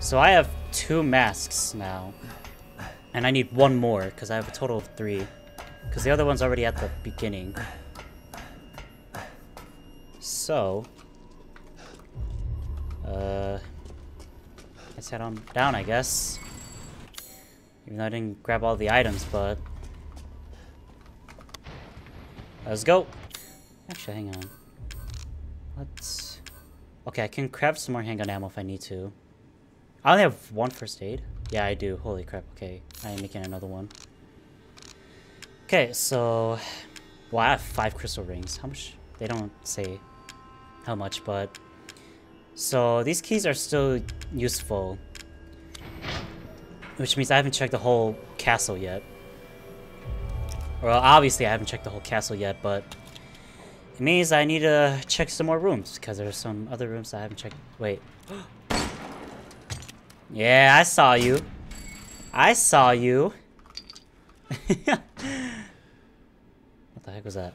So I have two masks now. And I need one more, because I have a total of three. Because the other one's already at the beginning. So... Uh... Let's head on down, I guess. Even though I didn't grab all the items, but... Let's go! Actually, hang on. Let's... Okay, I can craft some more handgun ammo if I need to. I only have one first aid. Yeah, I do. Holy crap. Okay, I am making another one. Okay, so... Well, I have five crystal rings. How much? They don't say how much, but... So, these keys are still useful. Which means I haven't checked the whole castle yet. Well, obviously I haven't checked the whole castle yet, but... It means I need to check some more rooms, because there's some other rooms I haven't checked. Wait. Yeah, I saw you. I saw you. what the heck was that?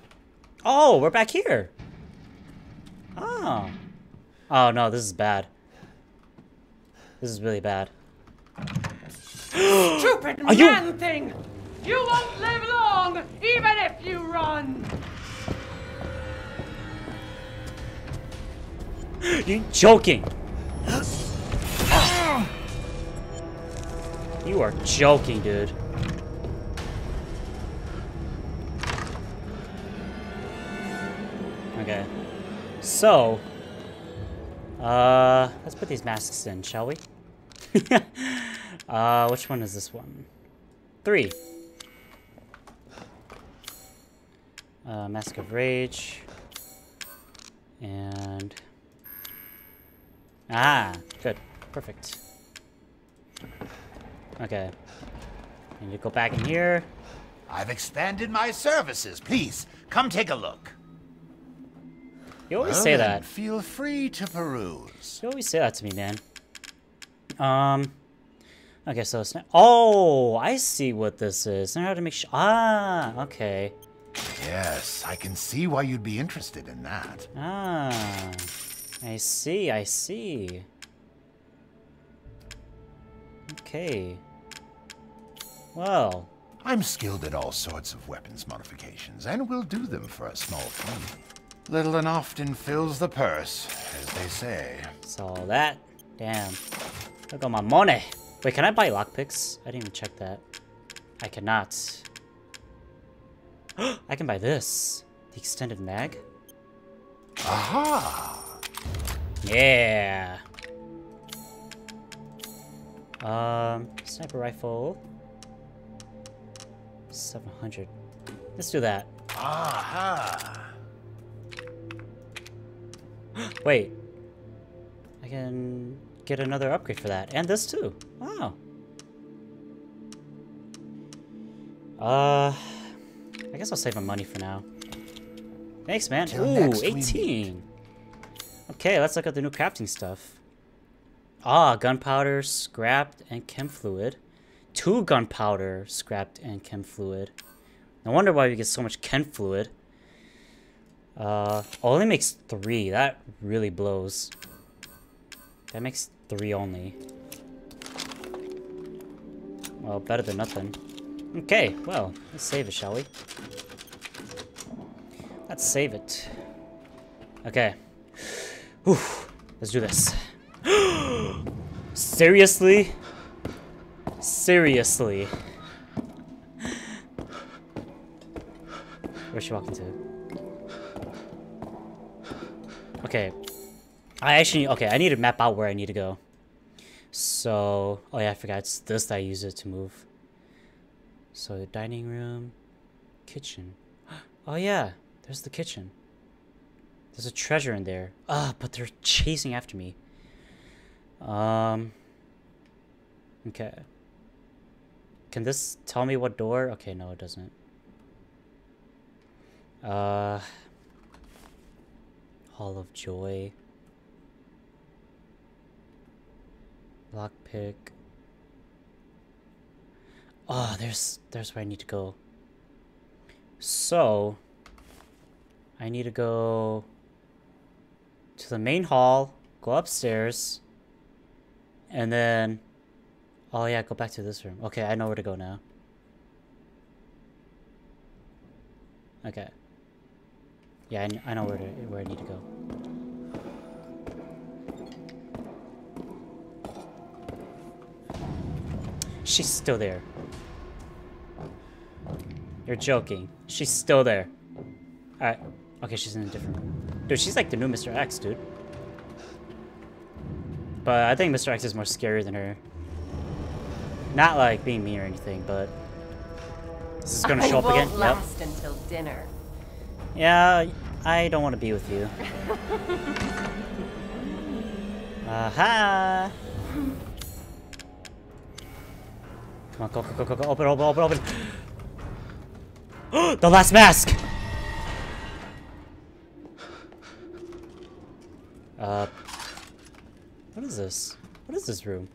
Oh, we're back here. Oh. Oh, no, this is bad. This is really bad. Stupid Are you- man thing! You won't live long, even if you run! You're joking. You are joking, dude. Okay. So, uh, let's put these masks in, shall we? uh, which one is this one? Three. Uh, Mask of Rage. And... Ah, good. Perfect. Okay. Need to go back in here. I've expanded my services. Please, come take a look. You always Well say that. Feel free to peruse. You always say that to me, man. Um. Okay, so it's. Oh, I see what this is. Now how to make sure. Ah, okay. Yes, I can see why you'd be interested in that. Ah, I see. I see. Okay. Well, I'm skilled at all sorts of weapons modifications, and will do them for a small fee. Little and often fills the purse, as they say. so that. Damn. Look at my money. Wait, can I buy lockpicks? I didn't even check that. I cannot. I can buy this. The extended mag. Aha! Yeah. Um, sniper rifle. 700. Let's do that. Aha! Wait. I can get another upgrade for that. And this too. Wow. Uh, I guess I'll save my money for now. Thanks, man. Ooh, 18. Okay, let's look at the new crafting stuff. Ah, gunpowder, scrap, and chem fluid. Two gunpowder, scrapped, and chem fluid. No wonder why we get so much chem fluid. Uh, only makes three. That really blows. That makes three only. Well, better than nothing. Okay, well, let's save it, shall we? Let's save it. Okay. Whew. Let's do this. Seriously? Seriously? Where's she walking to? Okay. I actually, okay, I need to map out where I need to go. So, oh yeah, I forgot. It's this that I use it to move. So, the dining room, kitchen. Oh yeah, there's the kitchen. There's a treasure in there. Ah, but they're chasing after me. Um. Okay. Can this tell me what door? Okay, no, it doesn't. Uh. Hall of Joy. Lockpick. Oh, there's there's where I need to go. So I need to go to the main hall, go upstairs, And then... Oh yeah, go back to this room. Okay, I know where to go now. Okay. Yeah, I, I know where to where I need to go. She's still there. You're joking. She's still there. Alright. Okay, she's in a different room. Dude, she's like the new Mr. X, dude. But I think Mr. X is more scary than her. Not like being mean or anything, but... This is gonna show up again? Yep. until dinner. Yeah, I don't want to be with you. Aha! Come on, go, go, go, go, go, open, open, open, open! the last mask! Uh, what is this? What is this room?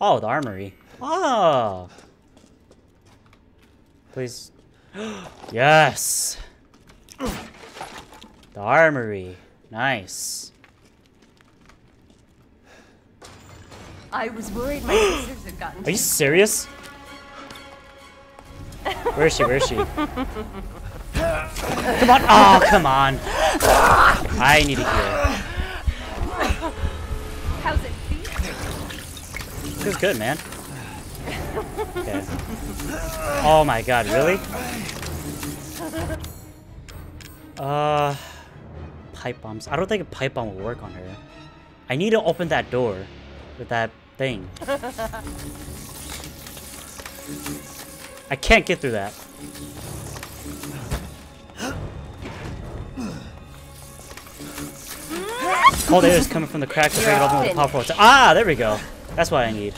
Oh, the armory. Oh! Please. yes! The armory. Nice. I was worried my sisters had gotten Are you serious? Where is she? Where is she? Come on! Oh, come on! I need to heal. Feels good, man. Okay. Oh my god, really? Uh, pipe bombs. I don't think a pipe bomb will work on her. I need to open that door with that thing. I can't get through that. Air is coming from the crack it open with powerful attack. Ah, there we go. That's what I need.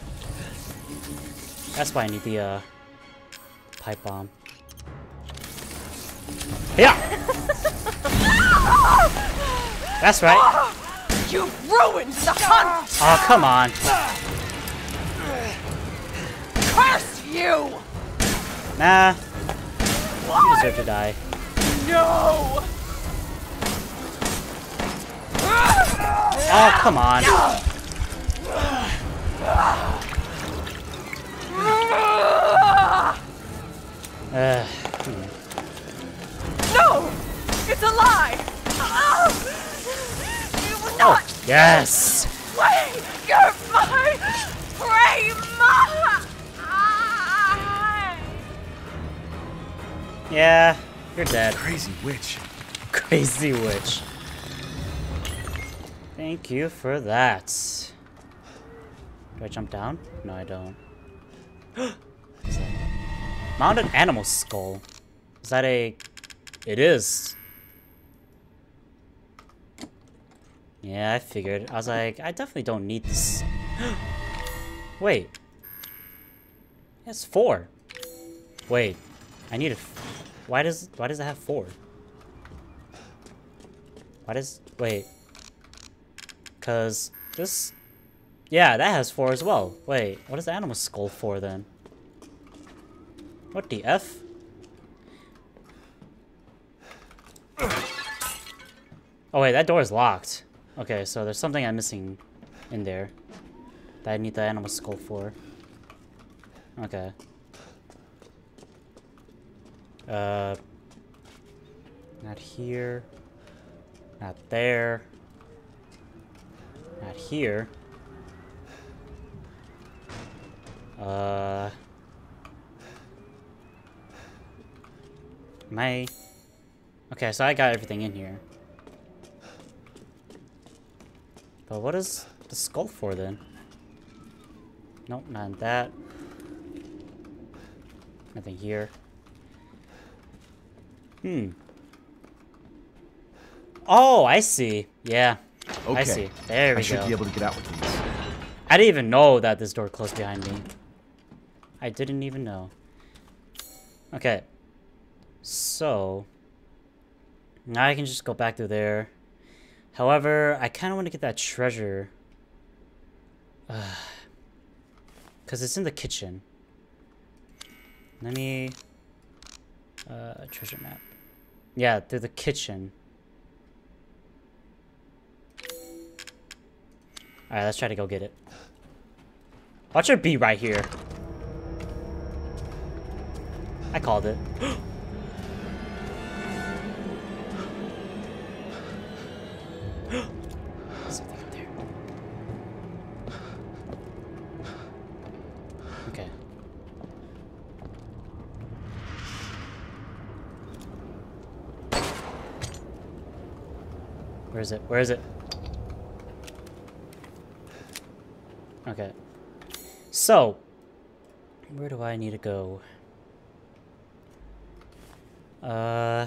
That's why I need the uh, pipe bomb. Yeah. That's right. You've ruined the hunt! Oh, come on. Curse you! Nah. You deserve to die. No! Oh, come on. Uh, No! It's a lie! You will not oh, yes. play your my prey my Yeah, you're dead. Crazy witch. Crazy witch. Thank you for that. Do I jump down? No, I don't. Mounted animal skull. Is that a... It is. Yeah, I figured. I was like, I definitely don't need this. Wait. It's four. Wait. I need a... Why does... Why does it have four? Why does... Wait. Because this... Yeah, that has four as well. Wait, what is the animal skull for then? What the F? Oh wait, that door is locked. Okay, so there's something I'm missing in there that I need the animal skull for. Okay. Uh, not here. Not there. Not here. Uh. I... Okay, so I got everything in here. But what is the skull for then? Nope, not that. Nothing here. Hmm. Oh, I see. Yeah. Okay. I see. There we go. I should be able to get out with these. I didn't even know that this door closed behind me. I didn't even know. Okay. So. Now I can just go back to there. However, I kind of want to get that treasure. Because it's in the kitchen. Let me... Uh, treasure map. Yeah, through the kitchen. Alright, let's try to go get it. Watch her be right here. I called it. Something up there. Okay. Where is it? Where is it? Okay. So, where do I need to go? Uh,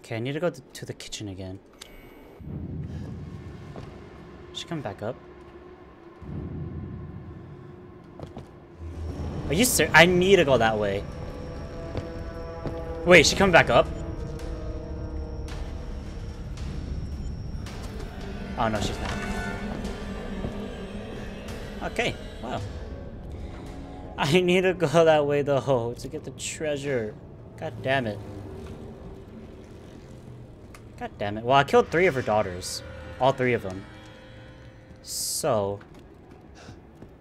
okay, I need to go to, the kitchen again. She come back up. Are you serious? I need to go that way. Wait, she come back up? Oh no, she's not. Okay, wow. I need to go that way though to get the treasure. God damn it. God damn it. Well, I killed three of her daughters. All three of them. So,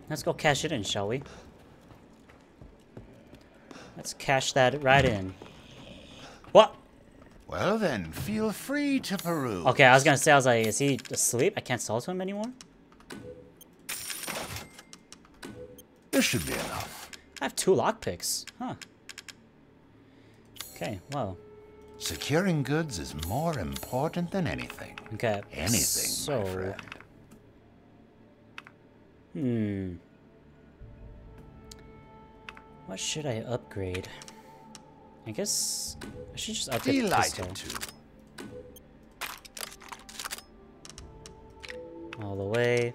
let's go cash it in, shall we? Let's cash that right in. What? Well then, feel free to peruse. Okay, I was gonna say, I was like, is he asleep? I can't sell to him anymore? This should be enough. I have two lockpicks. Huh. Okay, well. Securing goods is more important than anything. Okay. Anything, so, my friend. Hmm. What should I upgrade? I guess I should just upgrade the pistol. To. all the way.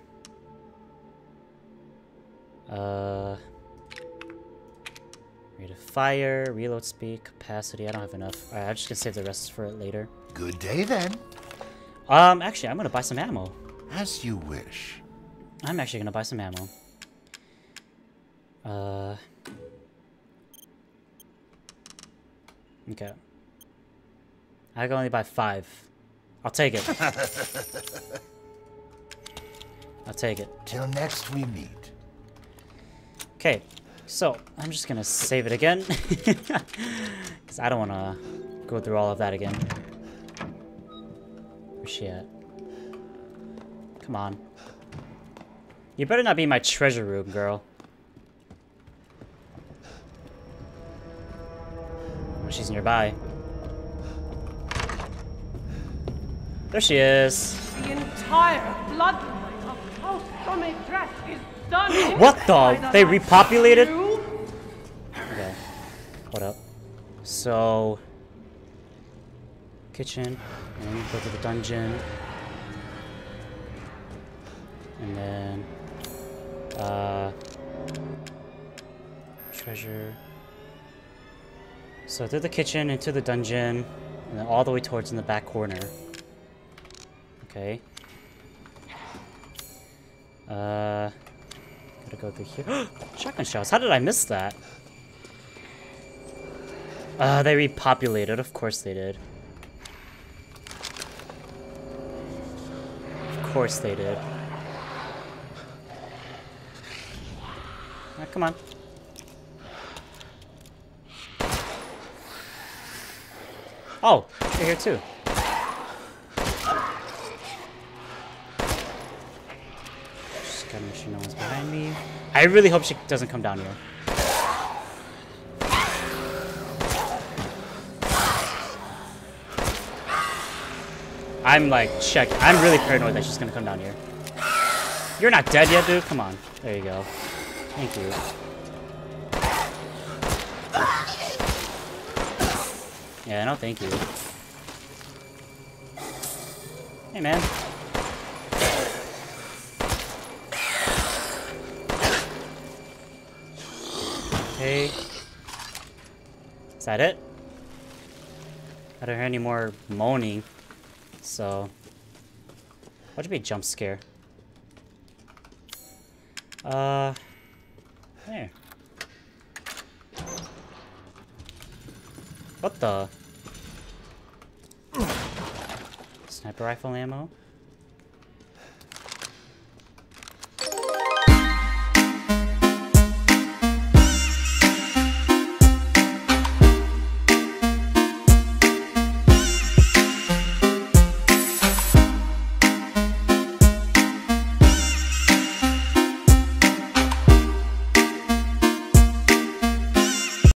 Fire, reload speed, capacity. I don't have enough. Alright, I'm just gonna save the rest for it later. Good day then. Um, actually, I'm gonna buy some ammo. As you wish. I'm actually gonna buy some ammo. Uh. Okay. I can only buy five. I'll take it. I'll take it. Till next we meet. Okay, so I'm just gonna save it again. Because I don't want to go through all of that again. Oh, Where's she at? Come on. You better not be in my treasure room, girl. Oh, she's nearby. There she is. The entire bloodline of House Tommy Dress is. What the? They repopulated? Okay. What up? So... Kitchen. And then go to the dungeon. And then... Uh... Treasure. So through the kitchen, into the dungeon, and then all the way towards in the back corner. Okay. Uh... Gotta go through here. Shotgun shells. How did I miss that? Uh, they repopulated. Of course they did. Of course they did. Come on. Oh, you're here too. Gotta make sure no one's behind me. I really hope she doesn't come down here. I'm like check. I'm really paranoid that she's gonna come down here. You're not dead yet, dude. Come on. There you go. Thank you. Yeah, no, thank you. Hey, man. Okay. Is that it? I don't hear any more moaning. So, what'd you be a jump scare? Uh, there. What the? Sniper rifle ammo?